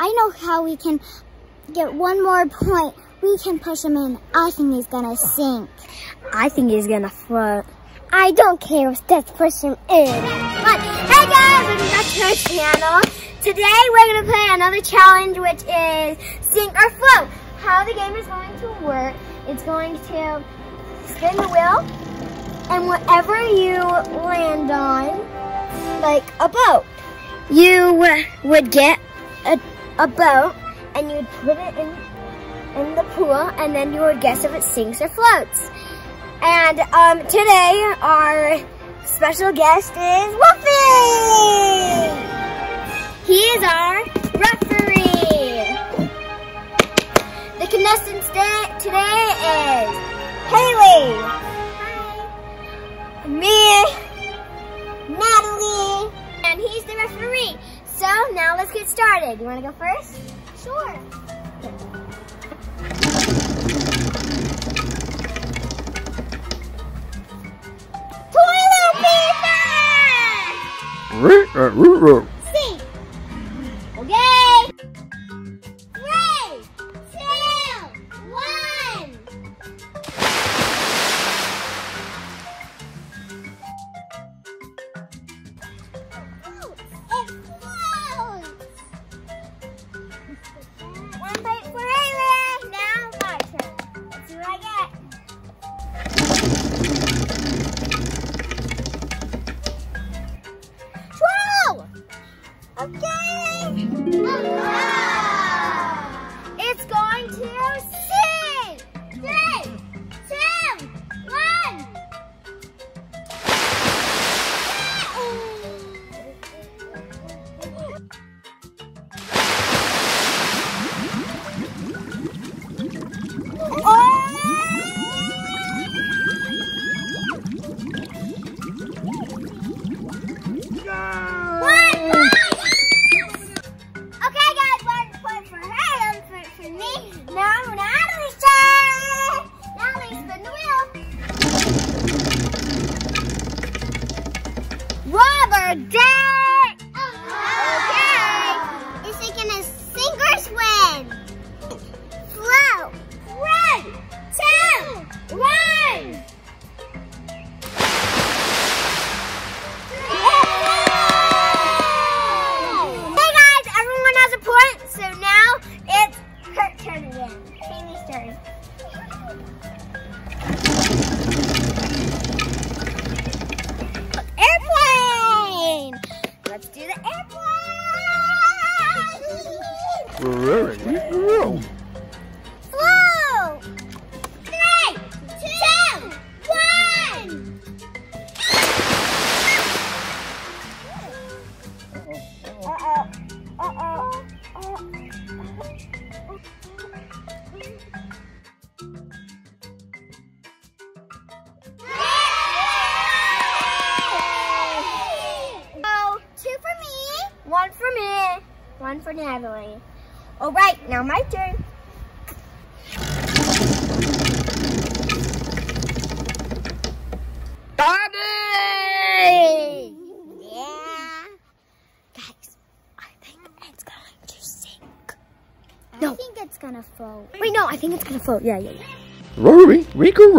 I know how we can get one more point. We can push him in. I think he's gonna sink. I think he's gonna float. I don't care. Let's push him in. But, hey guys, welcome back to our channel. Today we're gonna play another challenge, which is sink or float. How the game is going to work, it's going to spin the wheel, and whatever you land on, like a boat, you would get a, a boat, and you'd put it in in the pool, and then you would guess if it sinks or floats. And um, today, our special guest is Wolfie! He is our referee. The contestants today is Haley, me, Natalie, and he's the referee. So now let's get started. You want to go first? Sure. Toilet paper! Sink. Okay. One for Natalie. All right, now my turn. Barbie! Yeah. Guys, I think it's going to sink. I No. think it's gonna float. Wait, no, I think it's gonna float. Yeah, yeah, yeah. Rory, we can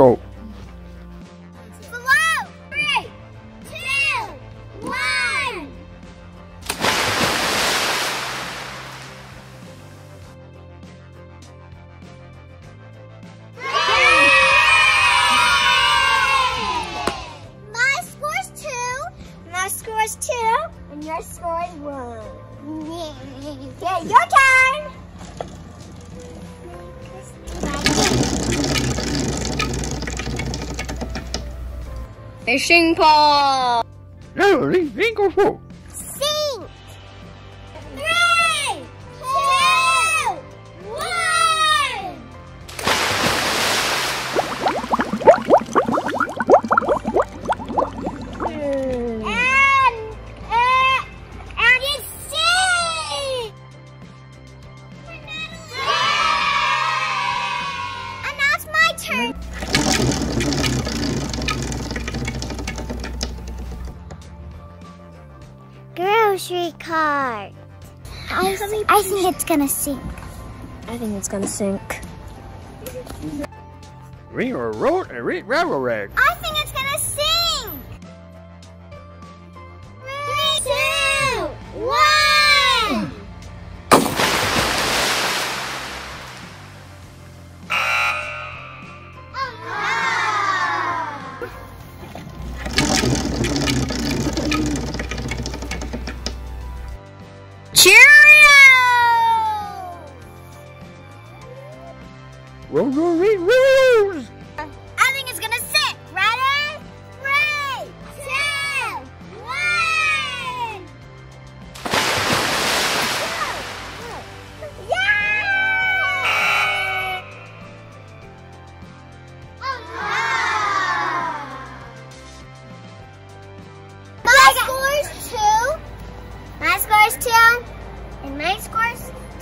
Fishing pole. Rory, we I, I think it's gonna sink. I think it's gonna sink. Ringer road and Rick Rabbit Rag. I think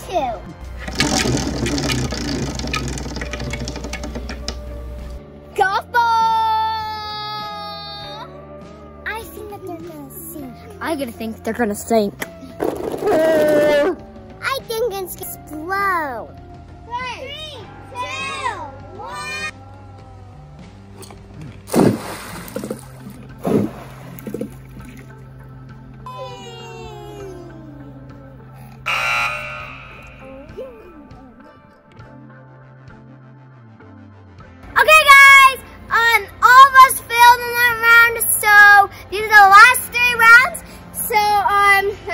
two. Golf ball! I think that they're gonna sink. I gotta think they're gonna sink.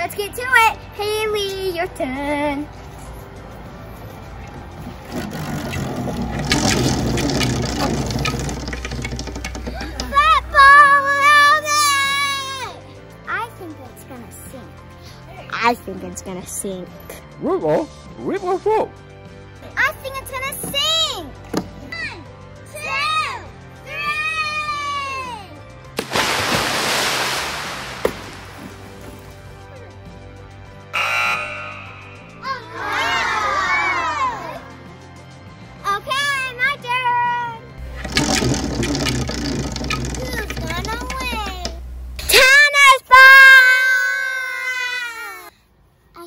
let's get to it. Haley, your turn. Helmet! Eh? I think it's gonna sink. I think it's gonna sink.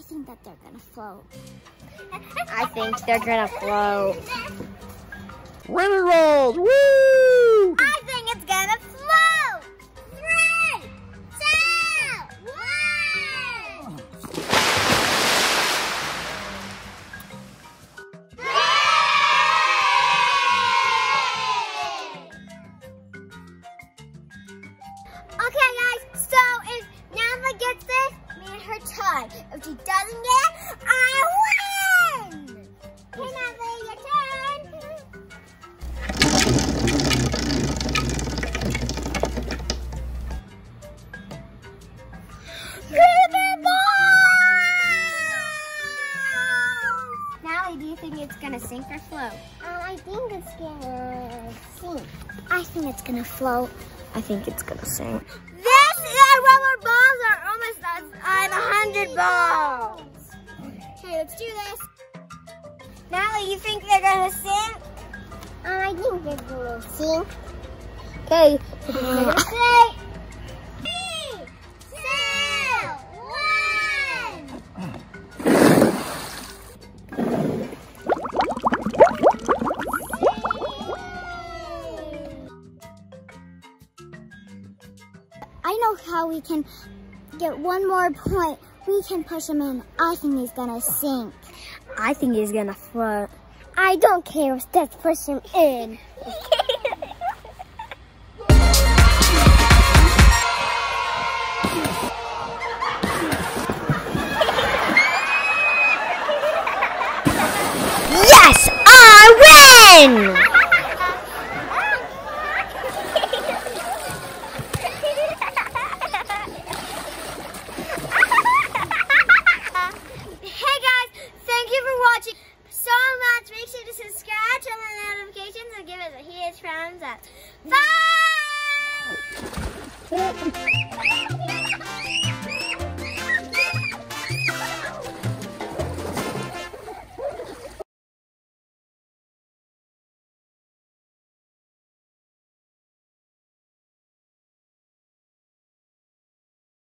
Think that they're gonna float. I think they're gonna float. River rolls. Woo! It's gonna float. I think it's gonna sink. This is rubber balls are almost as I'm a hundred balls. Okay, let's do this. Natalie, you think they're gonna sink? I think they're gonna sink. Okay. can get one more point. We can push him in. I think he's gonna sink. I think he's gonna float. I don't care. Let's push him in. Yes, I win! Oh,